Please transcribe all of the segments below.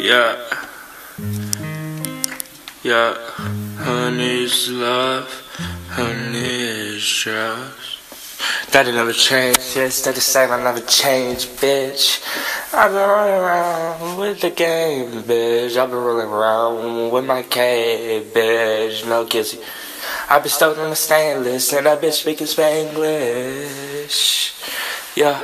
Yeah. Yeah. Honey's love. Honey's trust. That'll never change. Yeah, stay the same. I never change, bitch. I've been running around with the game, bitch. I've been rolling around with my K, bitch. No kissy. I've been stuck on the stainless, and that bitch speaking Spanglish. Yeah.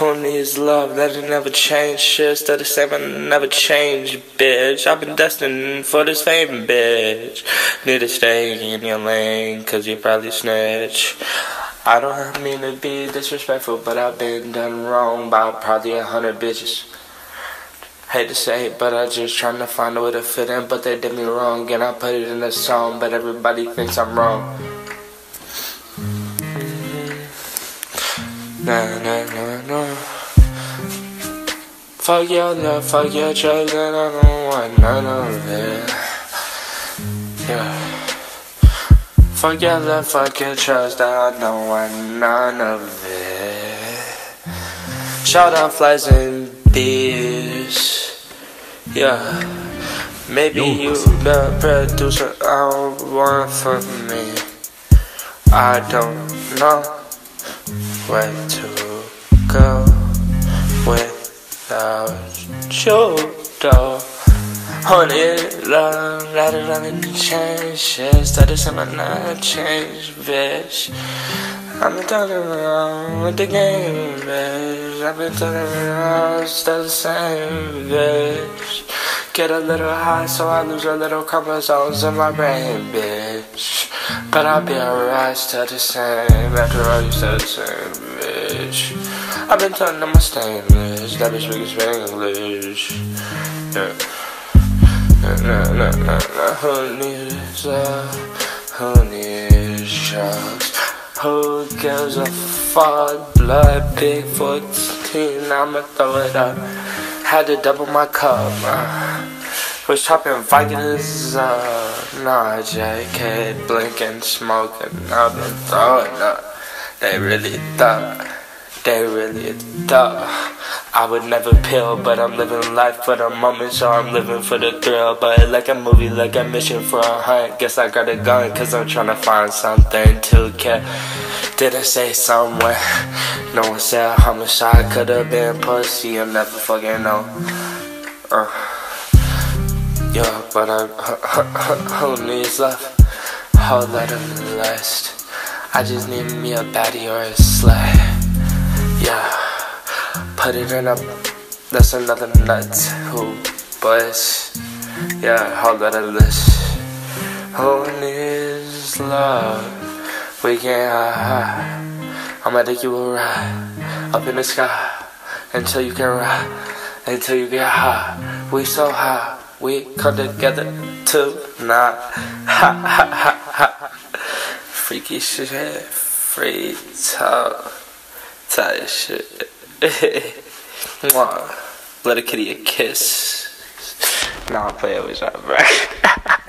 Only his love that'll never change. Shit, stay the same, I never change, bitch. I've been destined for this fame, bitch. Need to stay in your lane, cause you probably snitch. I don't mean to be disrespectful, but I've been done wrong by probably a hundred bitches. Hate to say it, but I just trying to find a way to fit in, but they did me wrong, and I put it in a song, but everybody thinks I'm wrong. Nah, nah, nah, nah. Fuck your love, fuck your trust, and I don't want none of it. Yeah. Fuck your love, fuck your trust, I don't want none of it. Shout out flies and beers. Yeah. Maybe you the producer I want for me. I don't know where to go without you, though. Honey, love, let it let it change. Yes, that is something not change, bitch. I've been talking around with the game, bitch. I've been talking around, still the same, bitch. Get a little high, so I lose a little chromosomes in my brain, bitch. But I'll be alright, still the same. After all, you still the same, bitch. I've been telling them my stainless, that bitch speaking Spanglish. Yeah. Nah, nah, nah, nah. Who needs love? Who needs drugs? Who gives a fuck? Blood big 14, I'ma throw it up. Had to double my cup. Uh, was chopping Vikings, uh, nah, JK, blinking, smoking, I've been throwing up. They really thought, they really thought. I would never pill, but I'm living life for the moment, so I'm living for the thrill. But like a movie, like a mission for a hunt. Guess I got it going, cause I'm trying to find something to kill. Did I say somewhere? No one said homicide, could've been pussy, you never fucking know. Uh, yeah, but I, who needs love? Whole lot of lust. I just need me a baddie or a slay. Yeah. Put it in a, that's another nut. Who buzz? Yeah, whole lot of this. Who needs love? We can't hide. I'ma take you a ride up in the sky until you can ride, until you get high. We so high, we come together tonight. Ha ha ha ha. Freaky shit, free talk, tight shit. Mwah. Let a kitty a kiss. Nah, play always right, bro.